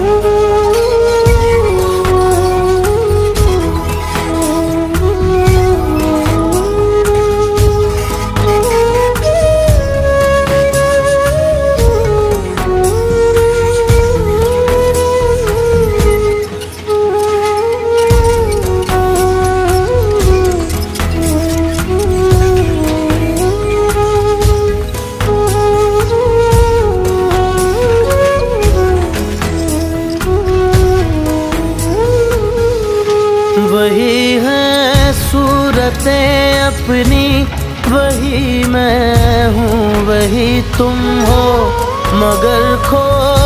Woo! वही है सूरतें अपनी वही मैं हूँ वही तुम हो मगर खो